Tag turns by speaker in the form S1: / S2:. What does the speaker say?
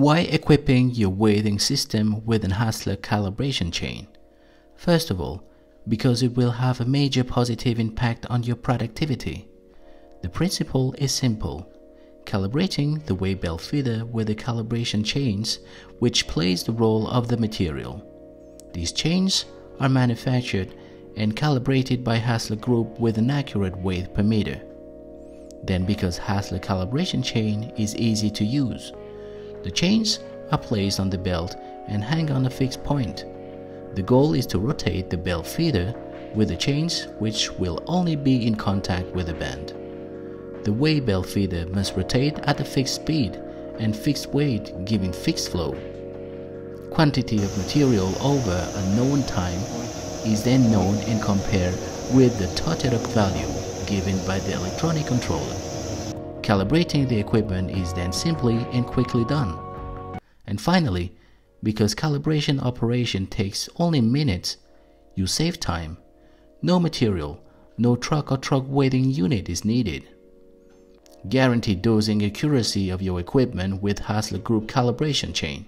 S1: Why equipping your weighting system with an Hasler calibration chain? First of all, because it will have a major positive impact on your productivity. The principle is simple calibrating the weigh belt feeder with the calibration chains, which plays the role of the material. These chains are manufactured and calibrated by Hasler Group with an accurate weight per meter. Then, because Hasler calibration chain is easy to use, the chains are placed on the belt and hang on a fixed point. The goal is to rotate the belt feeder with the chains which will only be in contact with the band. The weigh belt feeder must rotate at a fixed speed and fixed weight giving fixed flow. Quantity of material over a known time is then known and compared with the totted up value given by the electronic controller. Calibrating the equipment is then simply and quickly done. And finally, because calibration operation takes only minutes, you save time. No material, no truck or truck weighting unit is needed. Guaranteed dosing accuracy of your equipment with Hasler Group calibration chain.